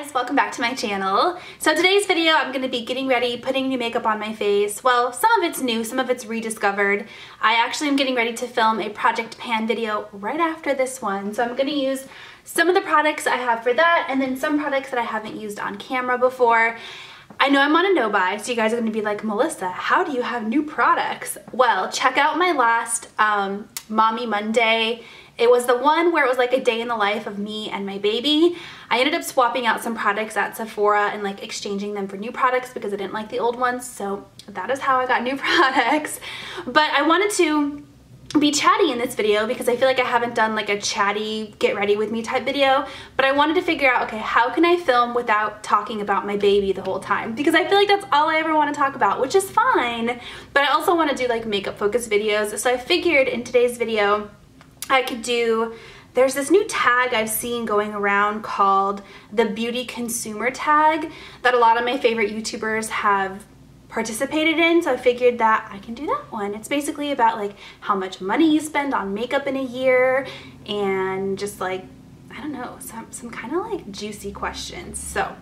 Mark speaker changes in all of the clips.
Speaker 1: guys, welcome back to my channel. So today's video I'm going to be getting ready, putting new makeup on my face. Well, some of it's new, some of it's rediscovered. I actually am getting ready to film a Project Pan video right after this one. So I'm going to use some of the products I have for that and then some products that I haven't used on camera before. I know I'm on a no-buy, so you guys are going to be like, Melissa, how do you have new products? Well, check out my last um, Mommy Monday it was the one where it was like a day in the life of me and my baby. I ended up swapping out some products at Sephora and like exchanging them for new products because I didn't like the old ones. So that is how I got new products. But I wanted to be chatty in this video because I feel like I haven't done like a chatty get ready with me type video but I wanted to figure out okay how can I film without talking about my baby the whole time because I feel like that's all I ever want to talk about which is fine but I also want to do like makeup focused videos so I figured in today's video I could do there's this new tag I've seen going around called the beauty consumer tag that a lot of my favorite YouTubers have participated in so I figured that I can do that one. It's basically about like how much money you spend on makeup in a year and just like I don't know some, some kind of like juicy questions. So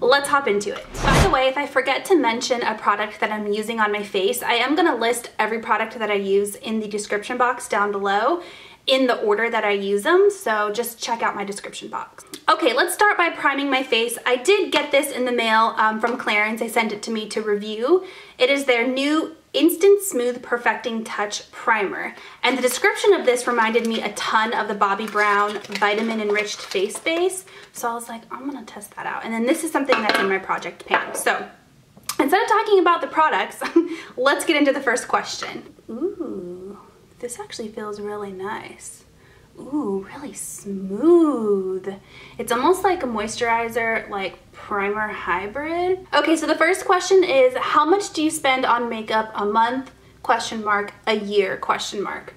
Speaker 1: let's hop into it. By the way, if I forget to mention a product that I'm using on my face, I am gonna list every product that I use in the description box down below in the order that I use them, so just check out my description box. Okay, let's start by priming my face. I did get this in the mail um, from Clarins. They sent it to me to review. It is their new Instant Smooth Perfecting Touch Primer. And the description of this reminded me a ton of the Bobbi Brown Vitamin Enriched Face Base. So I was like, I'm gonna test that out. And then this is something that's in my project pan. So instead of talking about the products, let's get into the first question. Ooh. This actually feels really nice. Ooh, really smooth. It's almost like a moisturizer, like primer hybrid. Okay, so the first question is, how much do you spend on makeup a month? Question mark, a year, question mark.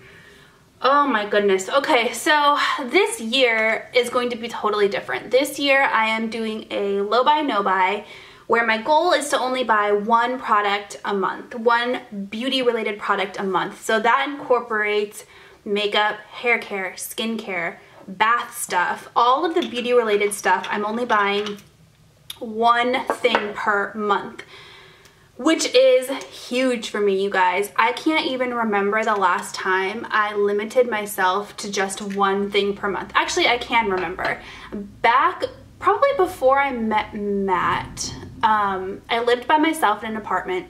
Speaker 1: Oh my goodness. Okay, so this year is going to be totally different. This year I am doing a low buy, no buy where my goal is to only buy one product a month, one beauty related product a month. So that incorporates makeup, hair care, skincare, bath stuff, all of the beauty related stuff. I'm only buying one thing per month which is huge for me, you guys. I can't even remember the last time I limited myself to just one thing per month. Actually, I can remember. Back probably before I met Matt, um, I lived by myself in an apartment.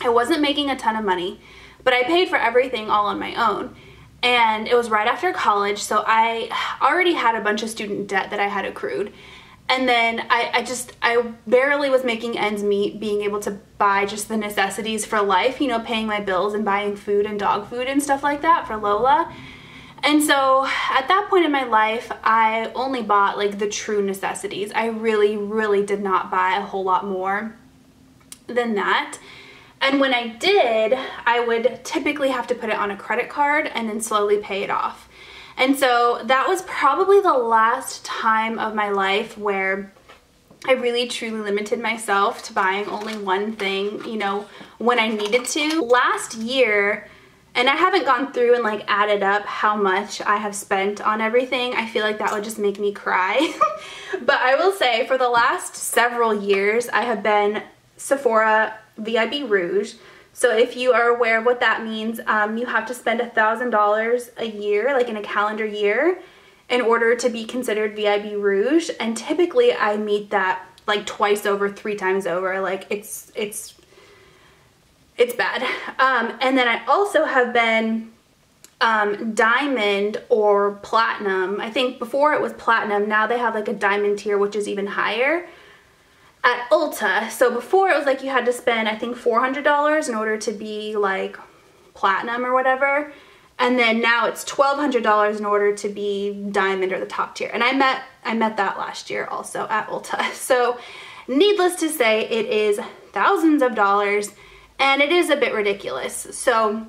Speaker 1: I wasn't making a ton of money, but I paid for everything all on my own. And it was right after college, so I already had a bunch of student debt that I had accrued. And then I, I just, I barely was making ends meet being able to buy just the necessities for life, you know, paying my bills and buying food and dog food and stuff like that for Lola. And so at that point in my life, I only bought like the true necessities. I really, really did not buy a whole lot more than that. And when I did, I would typically have to put it on a credit card and then slowly pay it off. And so that was probably the last time of my life where I really truly limited myself to buying only one thing, you know, when I needed to. Last year, and I haven't gone through and like added up how much I have spent on everything. I feel like that would just make me cry. but I will say for the last several years, I have been Sephora VIB Rouge. So if you are aware of what that means, um, you have to spend a $1,000 a year, like in a calendar year, in order to be considered VIB Rouge. And typically I meet that like twice over, three times over. Like it's, it's it's bad. Um, and then I also have been um, diamond or platinum. I think before it was platinum, now they have like a diamond tier, which is even higher at Ulta. So before it was like you had to spend, I think $400 in order to be like platinum or whatever. And then now it's $1,200 in order to be diamond or the top tier. And I met, I met that last year also at Ulta. So needless to say, it is thousands of dollars and it is a bit ridiculous. So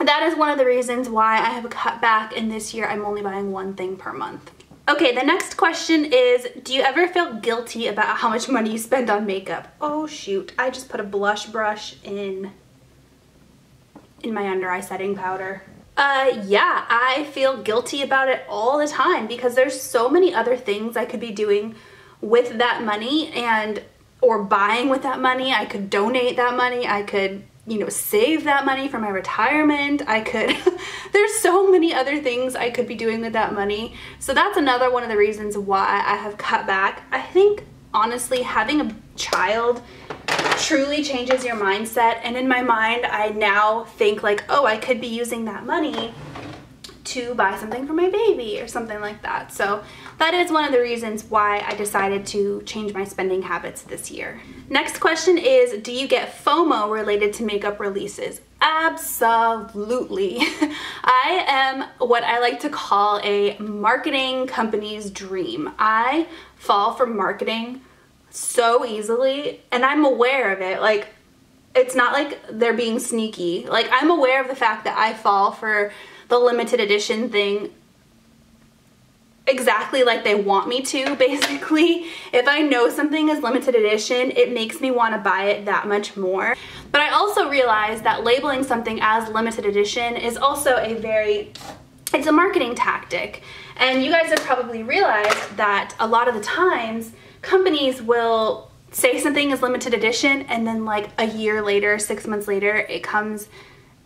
Speaker 1: that is one of the reasons why I have cut back and this year I'm only buying one thing per month. Okay, the next question is, do you ever feel guilty about how much money you spend on makeup? Oh shoot, I just put a blush brush in, in my under eye setting powder. Uh, yeah, I feel guilty about it all the time because there's so many other things I could be doing with that money and or buying with that money. I could donate that money. I could you know, save that money for my retirement. I could, there's so many other things I could be doing with that money. So that's another one of the reasons why I have cut back. I think honestly having a child truly changes your mindset. And in my mind, I now think like, oh, I could be using that money to buy something for my baby or something like that. So that is one of the reasons why I decided to change my spending habits this year. Next question is, do you get FOMO related to makeup releases? Absolutely. I am what I like to call a marketing company's dream. I fall for marketing so easily and I'm aware of it. Like, it's not like they're being sneaky. Like, I'm aware of the fact that I fall for the limited edition thing exactly like they want me to basically. If I know something is limited edition, it makes me want to buy it that much more. But I also realize that labeling something as limited edition is also a very, it's a marketing tactic. And you guys have probably realized that a lot of the times companies will say something is limited edition and then like a year later, six months later, it comes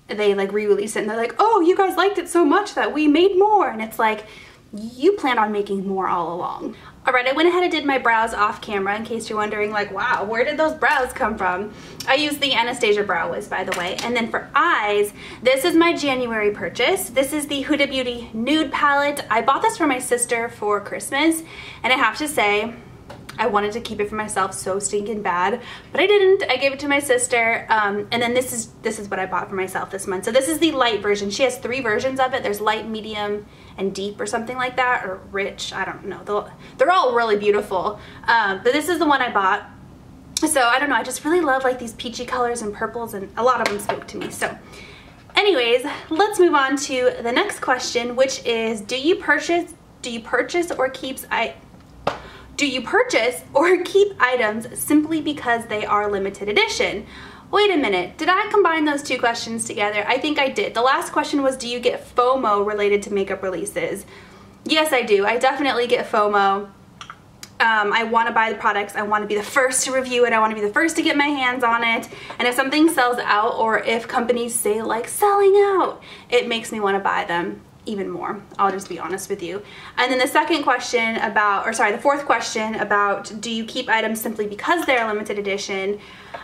Speaker 1: they like re-release it and they're like, oh, you guys liked it so much that we made more. And it's like, you plan on making more all along. All right, I went ahead and did my brows off camera in case you're wondering like, wow, where did those brows come from? I used the Anastasia Brow Wiz, by the way. And then for eyes, this is my January purchase. This is the Huda Beauty Nude Palette. I bought this for my sister for Christmas, and I have to say, I wanted to keep it for myself so stinking bad, but I didn't. I gave it to my sister, um, and then this is this is what I bought for myself this month. So this is the light version. She has three versions of it. There's light, medium, and deep or something like that, or rich. I don't know. They're, they're all really beautiful, um, but this is the one I bought. So I don't know. I just really love like these peachy colors and purples, and a lot of them spoke to me. So. Anyways, let's move on to the next question, which is, do you purchase, do you purchase or keeps I do you purchase or keep items simply because they are limited edition? Wait a minute, did I combine those two questions together? I think I did. The last question was, do you get FOMO related to makeup releases? Yes, I do. I definitely get FOMO. Um, I want to buy the products. I want to be the first to review it. I want to be the first to get my hands on it. And if something sells out or if companies say like selling out, it makes me want to buy them even more. I'll just be honest with you. And then the second question about, or sorry, the fourth question about do you keep items simply because they're a limited edition?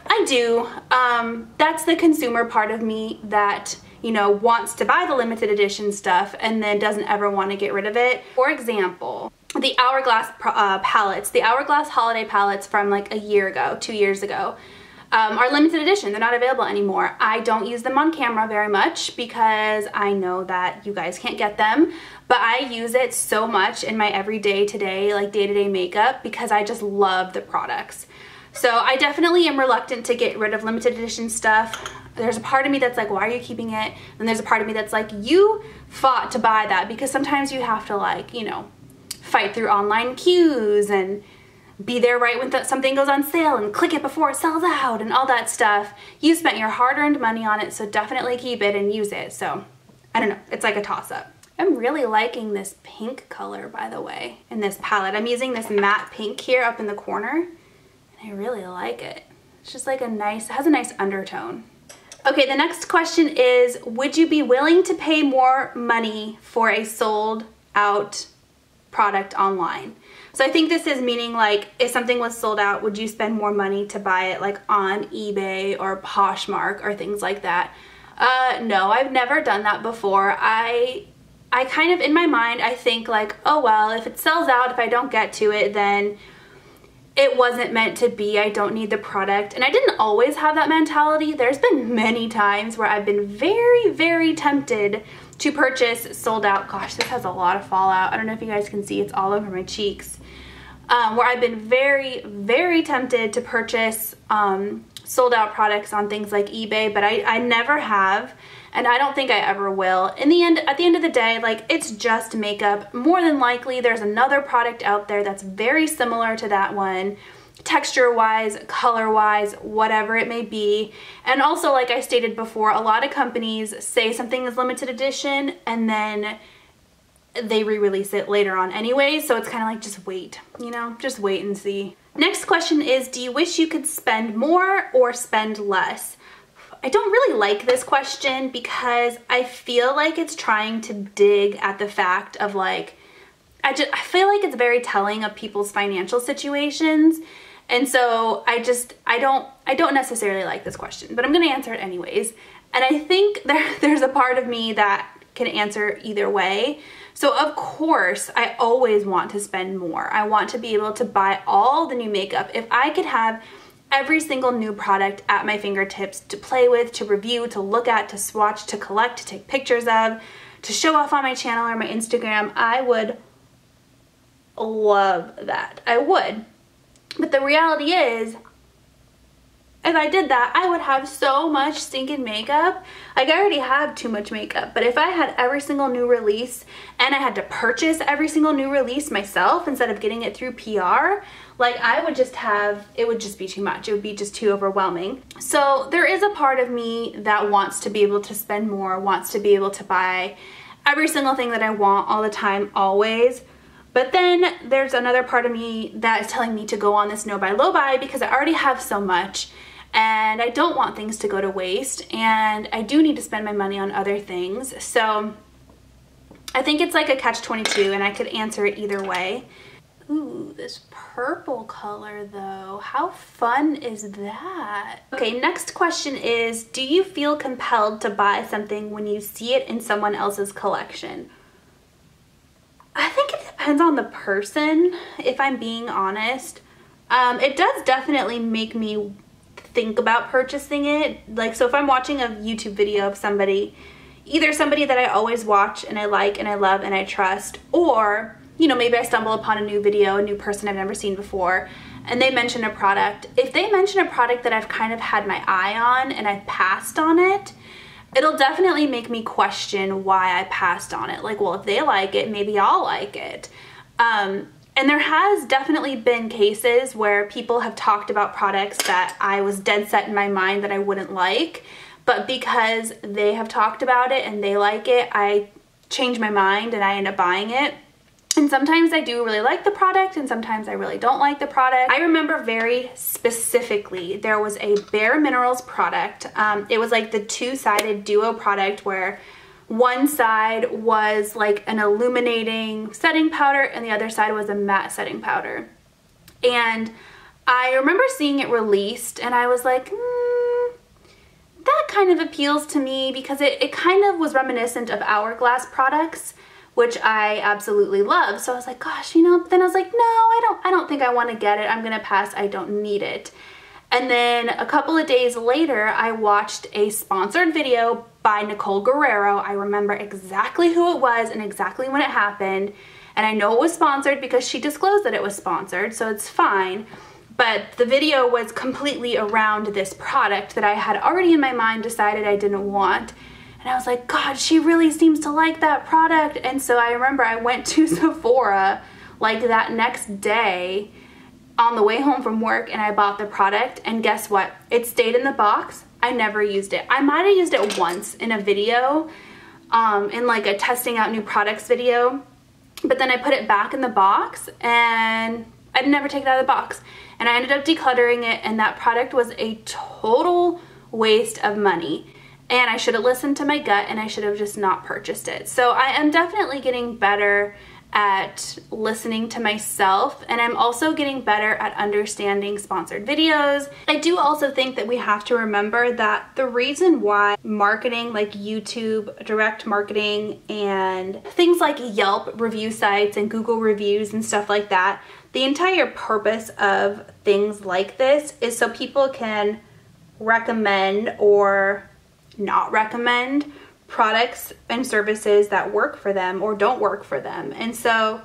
Speaker 1: I do. Um, that's the consumer part of me that you know, wants to buy the limited edition stuff and then doesn't ever want to get rid of it. For example, the Hourglass uh, palettes, the Hourglass holiday palettes from like a year ago, two years ago um, are limited edition. They're not available anymore. I don't use them on camera very much because I know that you guys can't get them, but I use it so much in my everyday today, like day-to-day -day makeup because I just love the products. So I definitely am reluctant to get rid of limited edition stuff. There's a part of me that's like, why are you keeping it? And there's a part of me that's like, you fought to buy that because sometimes you have to like, you know, fight through online queues and be there right when th something goes on sale and click it before it sells out and all that stuff. You spent your hard-earned money on it, so definitely keep it and use it. So, I don't know, it's like a toss-up. I'm really liking this pink color, by the way, in this palette. I'm using this matte pink here up in the corner, and I really like it. It's just like a nice, it has a nice undertone. Okay, the next question is, would you be willing to pay more money for a sold out product online? So I think this is meaning like if something was sold out, would you spend more money to buy it like on eBay or Poshmark or things like that? Uh, no, I've never done that before. I I kind of, in my mind, I think like, oh well, if it sells out, if I don't get to it, then it wasn't meant to be. I don't need the product. And I didn't always have that mentality. There's been many times where I've been very, very tempted to purchase sold out. Gosh, this has a lot of fallout. I don't know if you guys can see, it's all over my cheeks um, where I've been very, very tempted to purchase um, sold out products on things like eBay, but I, I never have and I don't think I ever will. In the end, at the end of the day, like it's just makeup. More than likely, there's another product out there that's very similar to that one texture wise, color wise, whatever it may be. And also, like I stated before, a lot of companies say something is limited edition and then they re-release it later on anyway. So it's kind of like, just wait, you know, just wait and see. Next question is, do you wish you could spend more or spend less? I don't really like this question because I feel like it's trying to dig at the fact of like, I just I feel like it's very telling of people's financial situations. And so I just I don't I don't necessarily like this question, but I'm going to answer it anyways. And I think there there's a part of me that can answer either way. So of course, I always want to spend more. I want to be able to buy all the new makeup. If I could have every single new product at my fingertips to play with, to review, to look at, to swatch, to collect, to take pictures of, to show off on my channel or my Instagram, I would love that. I would. But the reality is, if I did that, I would have so much stinking makeup. Like, I already have too much makeup, but if I had every single new release and I had to purchase every single new release myself instead of getting it through PR, like, I would just have, it would just be too much. It would be just too overwhelming. So, there is a part of me that wants to be able to spend more, wants to be able to buy every single thing that I want all the time, always. But then there's another part of me that is telling me to go on this no buy low buy because I already have so much and I don't want things to go to waste and I do need to spend my money on other things. So I think it's like a catch 22 and I could answer it either way. Ooh, this purple color though. How fun is that? Okay, next question is, do you feel compelled to buy something when you see it in someone else's collection? I think it depends on the person, if I'm being honest. Um, it does definitely make me think about purchasing it. Like, so if I'm watching a YouTube video of somebody, either somebody that I always watch and I like and I love and I trust, or, you know, maybe I stumble upon a new video, a new person I've never seen before, and they mention a product. If they mention a product that I've kind of had my eye on and I've passed on it, it'll definitely make me question why I passed on it. Like, well, if they like it, maybe I'll like it. Um, and there has definitely been cases where people have talked about products that I was dead set in my mind that I wouldn't like, but because they have talked about it and they like it, I change my mind and I end up buying it. And sometimes I do really like the product and sometimes I really don't like the product. I remember very specifically there was a Bare Minerals product. Um, it was like the two-sided duo product where one side was like an illuminating setting powder and the other side was a matte setting powder. And I remember seeing it released and I was like, mm, that kind of appeals to me because it, it kind of was reminiscent of Hourglass products which I absolutely love. So I was like, gosh, you know, but then I was like, no, I don't, I don't think I want to get it. I'm going to pass. I don't need it. And then a couple of days later, I watched a sponsored video by Nicole Guerrero. I remember exactly who it was and exactly when it happened. And I know it was sponsored because she disclosed that it was sponsored, so it's fine. But the video was completely around this product that I had already in my mind decided I didn't want. And I was like, God, she really seems to like that product. And so I remember I went to Sephora like that next day on the way home from work and I bought the product and guess what? It stayed in the box. I never used it. I might have used it once in a video, um, in like a testing out new products video, but then I put it back in the box and I'd never take it out of the box. And I ended up decluttering it and that product was a total waste of money and I should have listened to my gut and I should have just not purchased it. So I am definitely getting better at listening to myself and I'm also getting better at understanding sponsored videos. I do also think that we have to remember that the reason why marketing like YouTube, direct marketing, and things like Yelp review sites and Google reviews and stuff like that, the entire purpose of things like this is so people can recommend or not recommend products and services that work for them or don't work for them. And so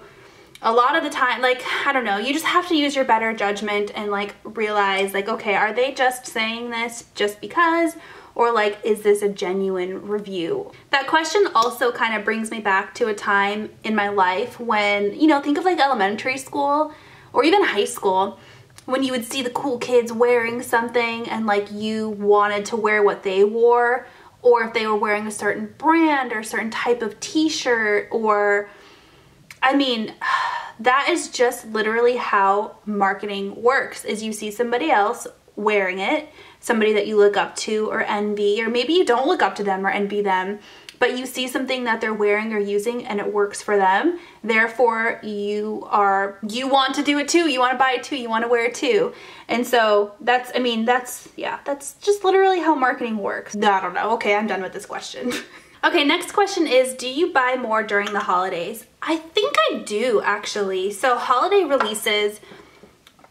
Speaker 1: a lot of the time, like, I don't know, you just have to use your better judgment and like realize like, okay, are they just saying this just because? Or like, is this a genuine review? That question also kind of brings me back to a time in my life when, you know, think of like elementary school or even high school when you would see the cool kids wearing something and like you wanted to wear what they wore or if they were wearing a certain brand or a certain type of t-shirt or I mean, that is just literally how marketing works is you see somebody else wearing it, somebody that you look up to or envy, or maybe you don't look up to them or envy them, but you see something that they're wearing or using and it works for them. Therefore, you are you want to do it too. You want to buy it too. You want to wear it too. And so that's I mean, that's yeah, that's just literally how marketing works. I don't know. Okay, I'm done with this question. okay, next question is do you buy more during the holidays? I think I do actually. So holiday releases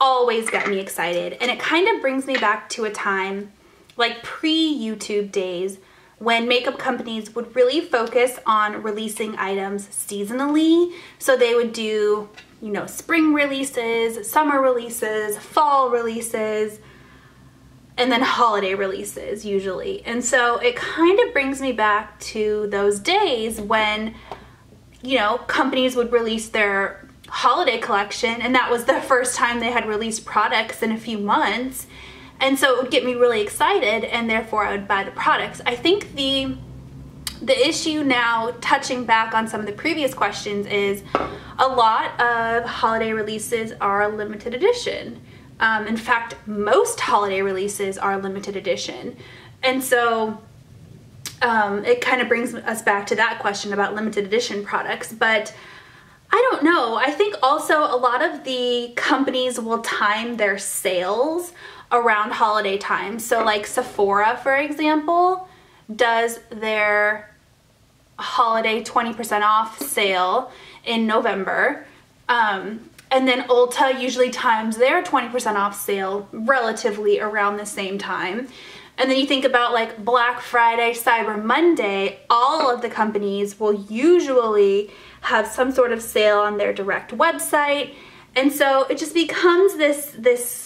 Speaker 1: always get me excited and it kind of brings me back to a time like pre-YouTube days when makeup companies would really focus on releasing items seasonally. So they would do, you know, spring releases, summer releases, fall releases, and then holiday releases usually. And so it kind of brings me back to those days when, you know, companies would release their holiday collection and that was the first time they had released products in a few months and so it would get me really excited and therefore I would buy the products. I think the the issue now, touching back on some of the previous questions, is a lot of holiday releases are limited edition. Um, in fact, most holiday releases are limited edition. And so um, it kind of brings us back to that question about limited edition products. But I don't know. I think also a lot of the companies will time their sales around holiday time. So like Sephora, for example, does their holiday 20% off sale in November. Um, and then Ulta usually times their 20% off sale relatively around the same time. And then you think about like Black Friday, Cyber Monday, all of the companies will usually have some sort of sale on their direct website. And so it just becomes this this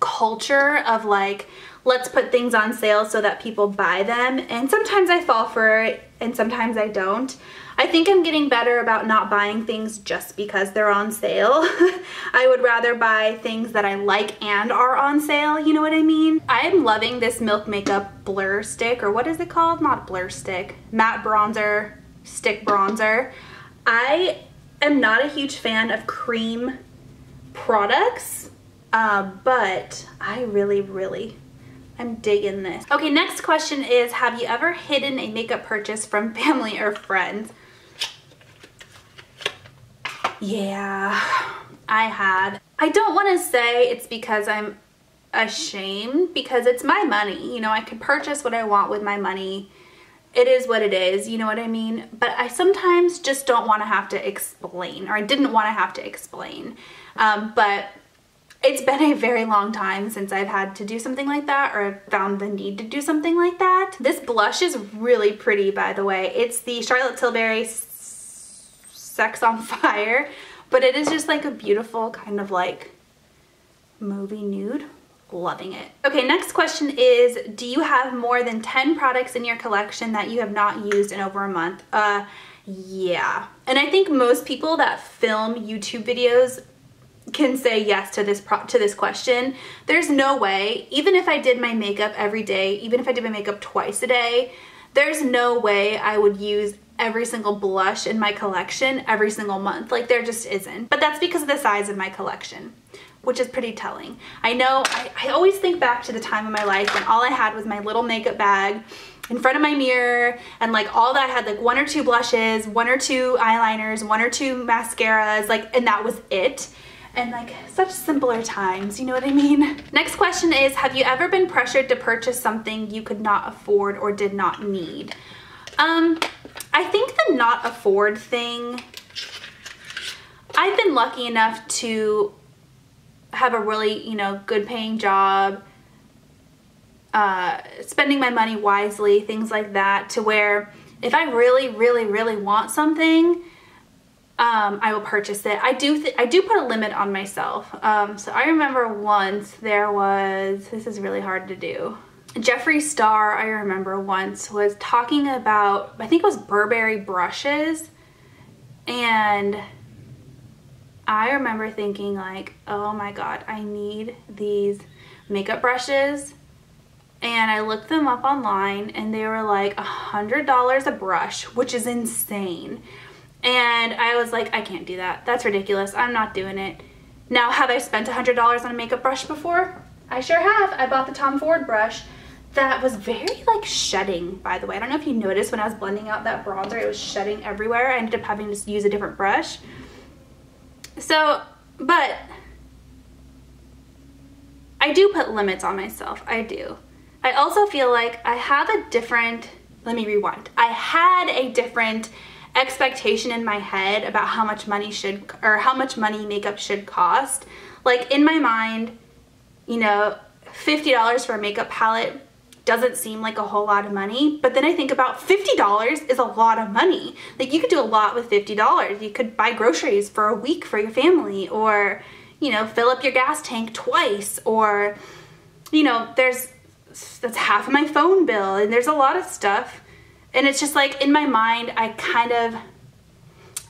Speaker 1: culture of like, let's put things on sale so that people buy them. And sometimes I fall for it and sometimes I don't. I think I'm getting better about not buying things just because they're on sale. I would rather buy things that I like and are on sale, you know what I mean? I'm loving this Milk Makeup Blur Stick, or what is it called? Not Blur Stick, Matte Bronzer, Stick Bronzer. I am not a huge fan of cream products uh, but I really, really I'm digging this. Okay, next question is, have you ever hidden a makeup purchase from family or friends? Yeah, I have. I don't want to say it's because I'm ashamed because it's my money. You know, I can purchase what I want with my money. It is what it is, you know what I mean? But I sometimes just don't want to have to explain or I didn't want to have to explain. Um, but it's been a very long time since I've had to do something like that or found the need to do something like that. This blush is really pretty, by the way. It's the Charlotte Tilbury Sex on Fire, but it is just like a beautiful kind of like movie nude. Loving it. Okay, next question is, do you have more than 10 products in your collection that you have not used in over a month? Uh, yeah. And I think most people that film YouTube videos can say yes to this to this question. There's no way, even if I did my makeup every day, even if I did my makeup twice a day, there's no way I would use every single blush in my collection every single month. Like there just isn't. But that's because of the size of my collection, which is pretty telling. I know, I, I always think back to the time of my life when all I had was my little makeup bag in front of my mirror and like all that I had like one or two blushes, one or two eyeliners, one or two mascaras, like, and that was it and like such simpler times, you know what I mean? Next question is, have you ever been pressured to purchase something you could not afford or did not need? Um, I think the not afford thing, I've been lucky enough to have a really, you know, good paying job, uh, spending my money wisely, things like that, to where if I really, really, really want something, um, I will purchase it. I do I do put a limit on myself. Um, so I remember once there was, this is really hard to do. Jeffree Star, I remember once, was talking about, I think it was Burberry brushes. And I remember thinking like, oh my God, I need these makeup brushes. And I looked them up online and they were like a $100 a brush, which is insane And I was like, I can't do that. That's ridiculous. I'm not doing it. Now, have I spent $100 on a makeup brush before? I sure have. I bought the Tom Ford brush that was very like shedding, by the way. I don't know if you noticed when I was blending out that bronzer, it was shedding everywhere. I ended up having to use a different brush. So, but I do put limits on myself. I do. I also feel like I have a different, let me rewind. I had a different expectation in my head about how much money should, or how much money makeup should cost. Like in my mind, you know, $50 for a makeup palette doesn't seem like a whole lot of money, but then I think about $50 is a lot of money. Like you could do a lot with $50. You could buy groceries for a week for your family or, you know, fill up your gas tank twice or, you know, there's, that's half of my phone bill and there's a lot of stuff and it's just like in my mind, I kind of,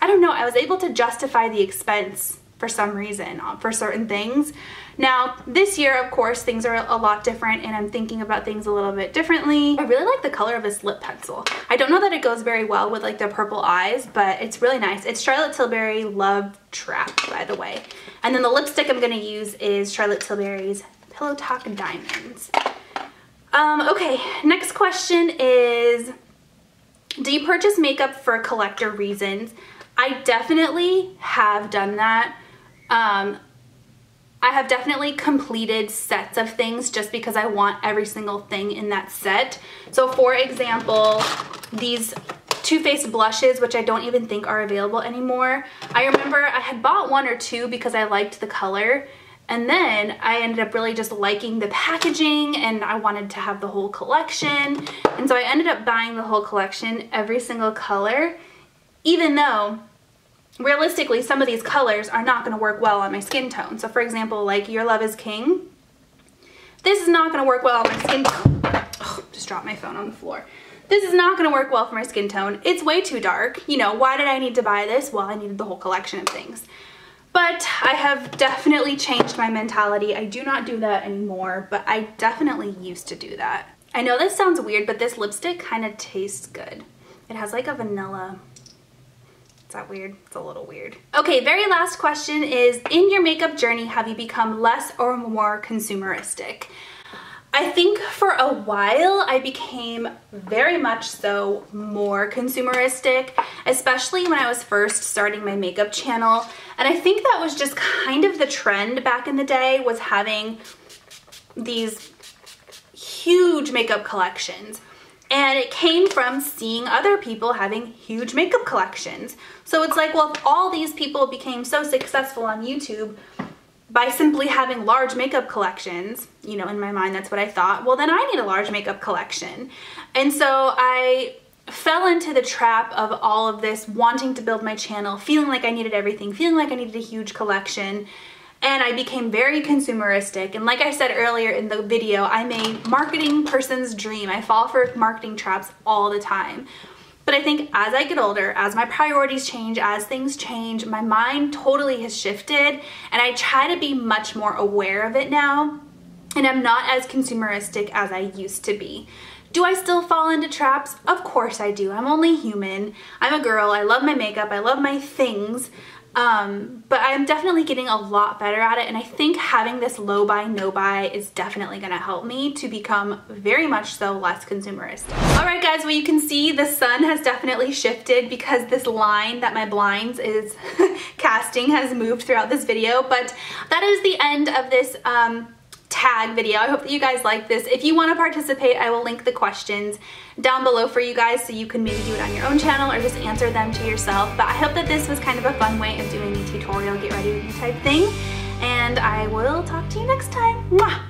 Speaker 1: I don't know, I was able to justify the expense for some reason uh, for certain things. Now, this year, of course, things are a lot different and I'm thinking about things a little bit differently. I really like the color of this lip pencil. I don't know that it goes very well with like the purple eyes, but it's really nice. It's Charlotte Tilbury Love Trap, by the way. And then the lipstick I'm gonna use is Charlotte Tilbury's Pillow Talk Diamonds. Um, okay, next question is, do you purchase makeup for collector reasons? I definitely have done that. Um, I have definitely completed sets of things just because I want every single thing in that set. So for example, these Too Faced blushes, which I don't even think are available anymore. I remember I had bought one or two because I liked the color. And then I ended up really just liking the packaging and I wanted to have the whole collection. And so I ended up buying the whole collection, every single color, even though realistically some of these colors are not going to work well on my skin tone. So for example, like Your Love is King, this is not going to work well on my skin tone. Oh, just dropped my phone on the floor. This is not going to work well for my skin tone. It's way too dark. You know, why did I need to buy this? Well, I needed the whole collection of things. But I have definitely changed my mentality. I do not do that anymore, but I definitely used to do that. I know this sounds weird, but this lipstick kind of tastes good. It has like a vanilla is that weird? It's a little weird. Okay, very last question is, in your makeup journey, have you become less or more consumeristic? I think for a while I became very much so more consumeristic, especially when I was first starting my makeup channel. And I think that was just kind of the trend back in the day was having these huge makeup collections. And it came from seeing other people having huge makeup collections. So it's like, well, if all these people became so successful on YouTube by simply having large makeup collections, you know, in my mind, that's what I thought, well, then I need a large makeup collection. And so I fell into the trap of all of this wanting to build my channel, feeling like I needed everything, feeling like I needed a huge collection and I became very consumeristic. And like I said earlier in the video, I'm a marketing person's dream. I fall for marketing traps all the time. But I think as I get older, as my priorities change, as things change, my mind totally has shifted and I try to be much more aware of it now. And I'm not as consumeristic as I used to be. Do I still fall into traps? Of course I do. I'm only human. I'm a girl. I love my makeup. I love my things. Um, but I'm definitely getting a lot better at it and I think having this low buy, no buy is definitely gonna help me to become very much so less consumerist. Alright guys, well you can see the sun has definitely shifted because this line that my blinds is casting has moved throughout this video, but that is the end of this um, tag video. I hope that you guys like this. If you want to participate, I will link the questions down below for you guys so you can maybe do it on your own channel or just answer them to yourself. But I hope that this was kind of a fun way of doing a tutorial, get ready with you type thing. And I will talk to you next time. Mwah!